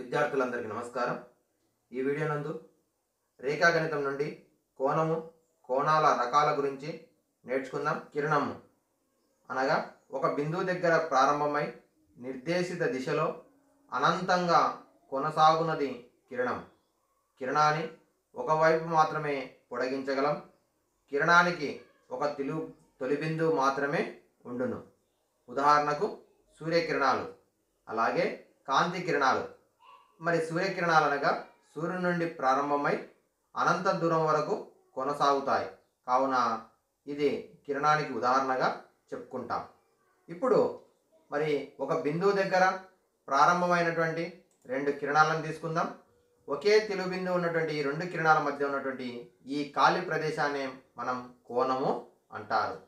విద్యార్థులందరికీ నమస్కారం. ఈ వీడియో నందు రేఖాగణితం నుండి కోణము కోణాల రకాల గురించి నేర్చుకుందాం. కిరణము. అనగా ఒక బిందువు దగ్గర ప్రారంభమై నిర్దేశిత దిశలో అనంతంగా కొనసాగునది కిరణం. కిరణాన్ని ఒకవైపు మాత్రమే పొడిగించగలం. కిరణానికి ఒక తిలు తొలి బిందువు మాత్రమే ఉండును. ఉదాహరణకు సూర్యకిరణాలు అలాగే కాంతి కిరణాలు. మరి సూర్యకిరణాలు అనగా సూర్యుని నుండి ప్రారంభమై అనంత దూరం వరకు కొనసాగుతాయి. కావున ఇది కిరణానికి ఉదాహరణగా చెప్పుకుంటాం. ఇప్పుడు మరి ఒక బిందువు దగ్గర ప్రారంభమైనటువంటి రెండు కిరణాలను తీసుకుందాం. ఒకే తెలుగు బిందువు ఉన్నటువంటి ఈ రెండు కిరణాల మధ్య ఉన్నటువంటి ఈ ఖాళీ ప్రదేశాన్ని మనం కోణము అంటారు.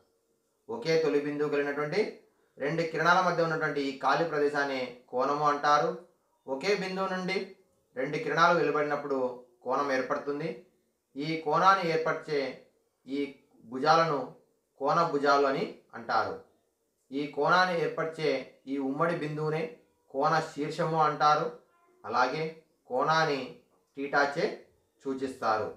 ఒకే తొలి బిందువు కలిగినటువంటి రెండు కిరణాల మధ్య ఉన్నటువంటి ఈ ఖాళీ ప్రదేశాన్ని కోణము అంటారు. ఒకే బిందువు నుండి రెండు కిరణాలు వెలువడినప్పుడు కోణం ఏర్పడుతుంది. ఈ కోణాన్ని ఏర్పరిచే ఈ భుజాలను కోణ భుజాలు అని అంటారు. ఈ కోణాన్ని ఏర్పరిచే ఈ ఉమ్మడి బిందువుని కోణ శీర్షము అంటారు. అలాగే కోణాన్ని టీటాచే సూచిస్తారు.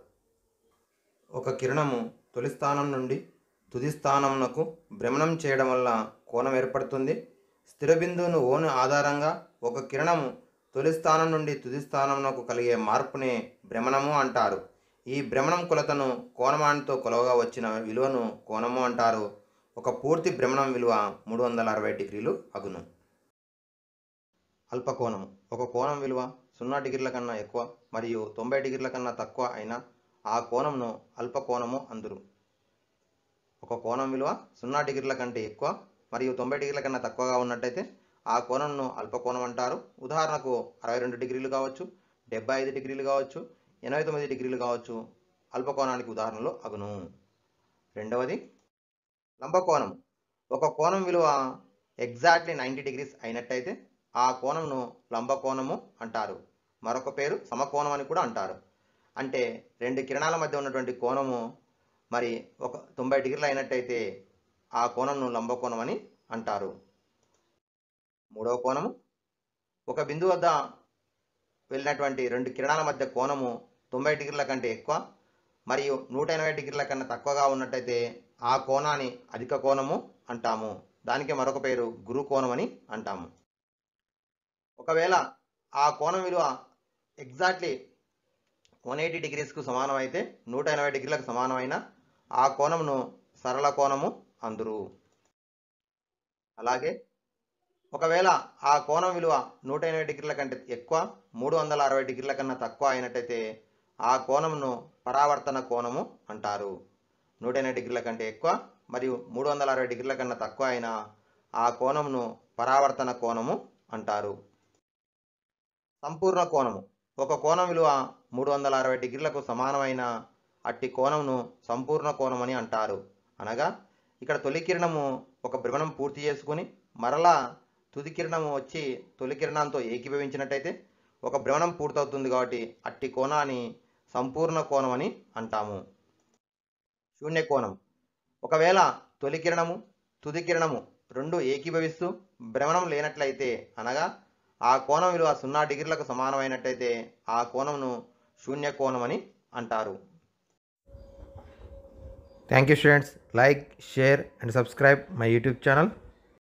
ఒక కిరణము తొలి స్థానం నుండి తుది స్థానమునకు భ్రమణం చేయడం వల్ల కోణం ఏర్పడుతుంది. స్థిర బిందువును ఓను ఆధారంగా ఒక కిరణము తొలి స్థానం నుండి తుది స్థానమునకు కలిగే మార్పునే భ్రమణము అంటారు. ఈ భ్రమణం కొలతను కోణమానితో కొలవగా వచ్చిన విలువను కోణము అంటారు. ఒక పూర్తి భ్రమణం విలువ మూడు వందల అరవై డిగ్రీలు అగును. అల్పకోణము. ఒక కోణం విలువ సున్నా డిగ్రీల కన్నా ఎక్కువ మరియు తొంభై డిగ్రీల కన్నా తక్కువ అయినా ఆ కోణంను అల్పకోణము అందురు. ఒక కోణం విలువ సున్నా డిగ్రీల కంటే ఎక్కువ మరియు తొంభై డిగ్రీల కన్నా తక్కువగా ఉన్నట్టయితే ఆ కోణంను అల్పకోణం అంటారు. ఉదాహరణకు అరవై రెండు డిగ్రీలు కావచ్చు డెబ్బై ఐదు డిగ్రీలు కావచ్చు ఎనభై తొమ్మిది డిగ్రీలు కావచ్చు. అల్పకోణానికి ఉదాహరణలు అగును. రెండవది లంబకోణం. ఒక కోణం విలువ ఎగ్జాక్ట్లీ నైంటీ డిగ్రీస్ అయినట్టయితే ఆ కోణంను లంబకోణము అంటారు. మరొక పేరు సమకోణం అని కూడా అంటారు. అంటే రెండు కిరణాల మధ్య ఉన్నటువంటి కోణము మరి ఒక తొంభై డిగ్రీలు అయినట్టయితే ఆ కోణంను లంబకోణం అని అంటారు. మూడవ కోణము. ఒక బిందువు వద్ద వెళ్ళినటువంటి రెండు కిరణాల మధ్య కోణము తొంభై డిగ్రీల కంటే ఎక్కువ మరియు నూట ఎనభై డిగ్రీల కన్నా తక్కువగా ఉన్నట్టయితే ఆ కోణాన్ని అధిక కోణము అంటాము. దానికి మరొక పేరు గురు కోణం అని అంటాము. ఒకవేళ ఆ కోణం విలువ ఎగ్జాక్ట్లీ వన్ ఎయిటీ డిగ్రీస్కు సమానం అయితే నూట ఎనభై డిగ్రీలకు సమానమైన ఆ కోణమును సరళ కోణము అందురు. అలాగే ఒకవేళ ఆ కోణం విలువ నూట ఎనభై డిగ్రీల కంటే ఎక్కువ మూడు వందల అరవై డిగ్రీల కన్నా తక్కువ అయినట్టయితే ఆ కోణమును పరావర్తన కోణము అంటారు. నూట ఎనభై డిగ్రీల కంటే ఎక్కువ మరియు మూడు వందల అరవై డిగ్రీల కన్నా తక్కువ అయిన ఆ కోణమును పరావర్తన కోణము అంటారు. సంపూర్ణ కోణము. ఒక కోణం విలువ మూడు వందల అరవై డిగ్రీలకు సమానమైన అట్టి కోణమును సంపూర్ణ కోణమని అంటారు. అనగా ఇక్కడ తొలి కిరణము ఒక భ్రమణం పూర్తి చేసుకుని మరలా తుది కిరణం వచ్చి తొలి కిరణంతో ఏకీభవించినట్టయితే ఒక భ్రమణం పూర్తవుతుంది కాబట్టి అట్టి కోణాన్ని సంపూర్ణ కోణం అని అంటాము. శూన్య కోణం. ఒకవేళ తొలి కిరణము తుది కిరణము రెండు ఏకీభవిస్తూ భ్రమణం లేనట్లయితే అనగా ఆ కోణం విలువ సున్నా డిగ్రీలకు సమానమైనట్టయితే ఆ కోణంను శూన్య కోణం అని అంటారు. Thank you students like share and subscribe my YouTube channel